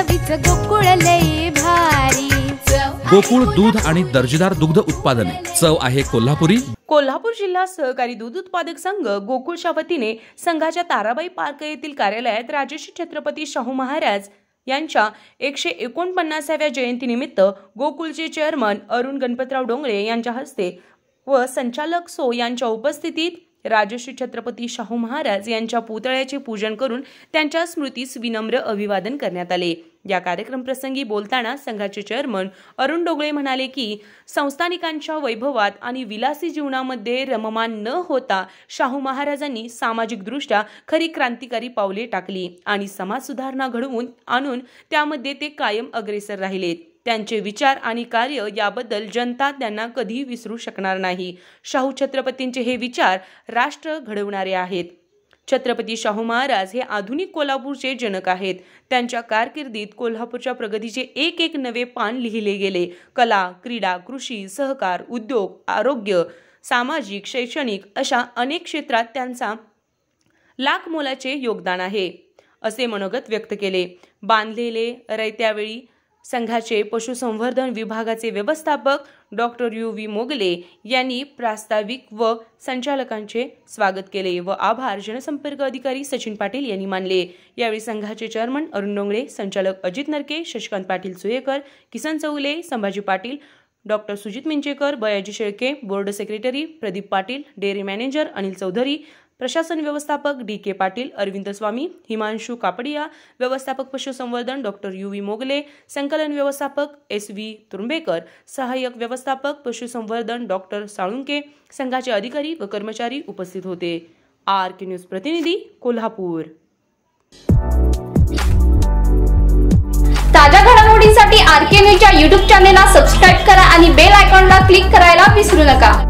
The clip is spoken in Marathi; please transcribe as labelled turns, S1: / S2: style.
S1: चवीच गोकुळ लई भारी.
S2: गोकुळ दूध आणि दर्जेदार दुग्ध उत्पादने. चव आहे कोल्हापुरी.
S3: कोल्हापूर जिल्हा सहकारी दूध उत्पादक संघ गोकुळच्या वतीने संघाच्या ताराबाई पार्क येथील कार्यालयात राजश्री छत्रपती शाहू महाराज यांच्या एकशे एकोणपन्नासाव्या जयंतीनिमित्त गोकुळचे चेअरमन अरुण गणपतराव डोंगळे यांच्या हस्ते व संचालक सो यांच्या उपस्थितीत राजश्री छत्रपती शाहू महाराज यांच्या पुतळ्याचे पूजन करून त्यांच्या स्मृतीस विनम्र अभिवादन करण्यात आले. या कार्यक्रम प्रसंगी बोलताना संघाचे चेअरमन अरुण डोगळे म्हणाले की संस्थानिकांच्या वैभवात आणि विलासी जीवनामध्ये रममान न होता शाहू महाराजांनी सामाजिकदृष्ट्या खरी क्रांतिकारी पावले टाकली आणि समाज सुधारणा घडवून आणून त्यामध्ये ते कायम अग्रेसर राहिलेत त्यांचे विचार आणि कार्य याबद्दल जनता त्यांना कधी विसरू शकणार नाही. शाहू छत्रपतींचे हे विचार राष्ट्र घडवणारे आहेत. छत्रपती शाहू महाराज हे आधुनिक कोल्हापूरचे जनक आहेत. त्यांच्या कारकिर्दीत कोल्हापूरच्या प्रगतीचे एक एक नवे पान लिहिले गेले. कला क्रीडा कृषी सहकार उद्योग आरोग्य सामाजिक शैक्षणिक अशा अनेक क्षेत्रात त्यांचा लाख मोलाचे योगदान आहे असे मनोगत व्यक्त केले. बांधलेले रयत्यावेळी संघाचे पशुसंवर्धन विभागाचे व्यवस्थापक डॉक्टर यू व्ही मोगले यांनी प्रास्ताविक व संचालकांचे स्वागत केले व आभार. जनसंपर्क अधिकारी सचिन पाटील यांनी मानले. यावेळी संघाचे चेअरमन अरुण डोंगळे संचालक Ajit Narke Shashikant Patil Suyekar Kisan Chaule Sambhaji Patil doctor Sujit Minchekar Bayaji Shelke board secretary Pradeep Patil dairy manager Anil Chaudhari प्रशासन व्यवस्थापक डी के पाटील अरविंद स्वामी हिमांशू कापडिया व्यवस्थापक पशुसंवर्धन डॉक्टर यू व्ही मोगले संकलन व्यवस्थापक एस व्ही तुर्ंबेकर सहाय्यक व्यवस्थापक पशुसंवर्धन डॉक्टर साळुंके संघाचे अधिकारी व कर्मचारी उपस्थित होते. आर के न्यूज प्रतिनिधी कोल्हापूर.
S4: ताज्या घडामोडींसाठी आर के न्यूजच्या युट्यूब चॅनेलला सबस्क्राईब करा आणि बेल आयकॉनला क्लिक करायला विसरू नका.